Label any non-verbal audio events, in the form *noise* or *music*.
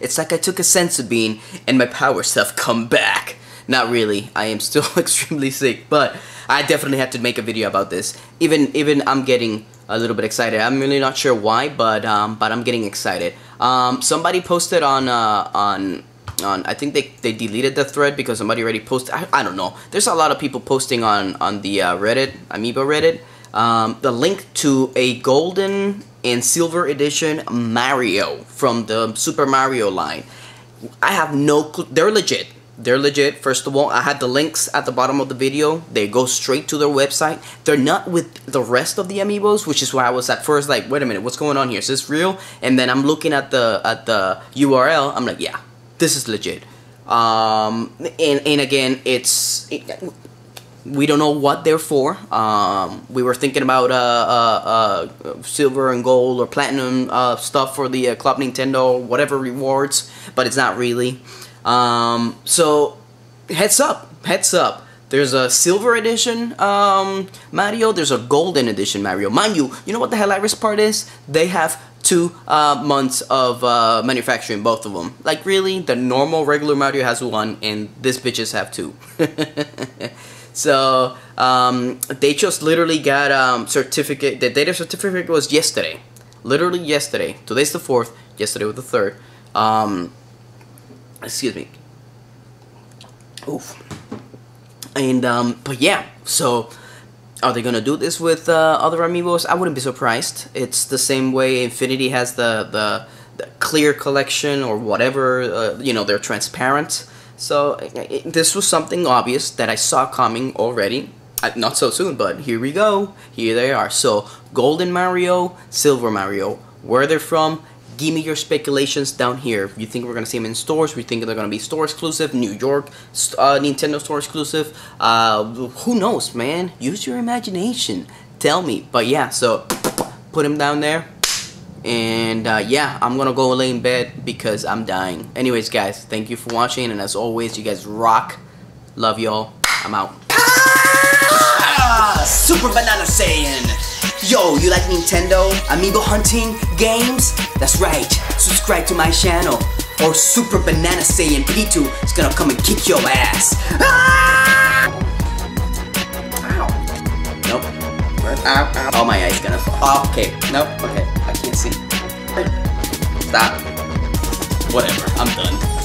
It's like I took a senzu bean and my power have come back. Not really. I am still *laughs* extremely sick, but I definitely had to make a video about this. Even even I'm getting a little bit excited. I'm really not sure why, but um, but I'm getting excited. Um, somebody posted on uh, on on I think they, they deleted the thread because somebody already posted. I, I don't know. There's a lot of people posting on on the uh, Reddit Amiibo Reddit. Um, the link to a golden and silver edition Mario from the Super Mario line. I have no clue. They're legit. They're legit. First of all, I had the links at the bottom of the video. They go straight to their website. They're not with the rest of the amiibos, which is why I was at first like, wait a minute, what's going on here? Is this real? And then I'm looking at the at the URL. I'm like, yeah, this is legit. Um, and and again, it's it, we don't know what they're for. Um, we were thinking about uh, uh, uh, silver and gold or platinum uh, stuff for the uh, Club Nintendo, whatever rewards, but it's not really. Um, so, heads up, heads up. There's a silver edition um, Mario. There's a golden edition Mario. Mind you, you know what the hilarious part is? They have two uh, months of uh, manufacturing both of them. Like really, the normal regular Mario has one, and this bitches have two. *laughs* so um, they just literally got um, certificate. The data certificate was yesterday, literally yesterday. Today's the fourth. Yesterday was the third. Um, excuse me. Oof. And um, but yeah, so are they gonna do this with uh, other amiibos? I wouldn't be surprised. It's the same way Infinity has the the, the clear collection or whatever. Uh, you know, they're transparent. So it, this was something obvious that I saw coming already. Uh, not so soon, but here we go. Here they are. So Golden Mario, Silver Mario. Where they're from, give me your speculations down here. You think we're gonna see them in stores? We think they're gonna be store exclusive, New York uh, Nintendo store exclusive. Uh, who knows, man? Use your imagination. Tell me. But yeah, so put him down there. And uh, yeah, I'm gonna go lay in bed because I'm dying. Anyways, guys, thank you for watching, and as always, you guys rock. Love y'all. I'm out. Ah, Super Banana Saiyan. Yo, you like Nintendo, Amiibo hunting, games? That's right, subscribe to my channel. Or Super Banana Saiyan P2 is gonna come and kick your ass. Ah! Ow. Nope. Ow, ow. Oh, my eye's gonna fall. Oh, okay. Nope. Okay. I can't see. Stop. Whatever. I'm done.